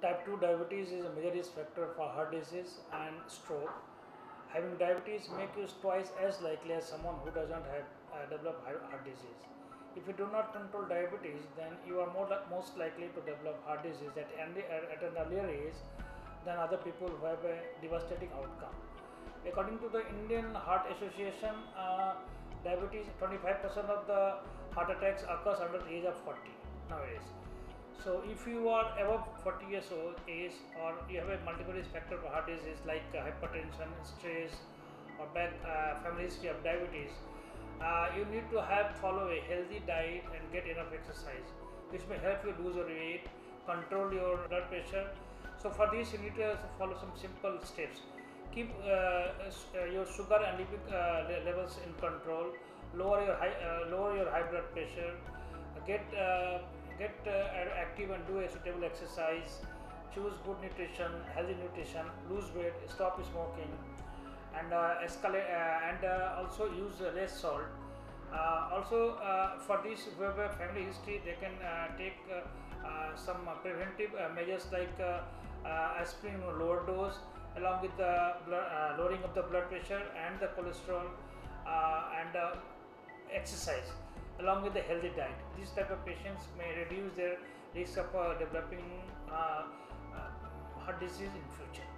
Type 2 diabetes is a major risk factor for heart disease and stroke. Having diabetes makes you twice as likely as someone who doesn't have uh, develop heart disease. If you do not control diabetes, then you are more most likely to develop heart disease at, at an earlier age than other people who have a devastating outcome. According to the Indian Heart Association, uh, diabetes 25% of the heart attacks occurs under the age of 40 nowadays. So if you are above 40 years old age or you have a multiple risk factor for heart disease like uh, hypertension, stress or back uh, family history of diabetes, uh, you need to have follow a healthy diet and get enough exercise which may help you lose your weight, control your blood pressure. So for this you need to follow some simple steps. Keep uh, uh, your sugar and lipid uh, levels in control. Lower your high, lower your high blood pressure. Get get uh, active and do a suitable exercise. Choose good nutrition, healthy nutrition. Lose weight. Stop smoking and uh, escalate uh, and uh, also use less salt. Uh, also, uh, for this who have a family history, they can take some preventive measures like aspirin lower dose, along with the blood, lowering of the blood pressure and the cholesterol and exercise along with the healthy diet. These type of patients may reduce their risk of uh, developing uh, uh, heart disease in future.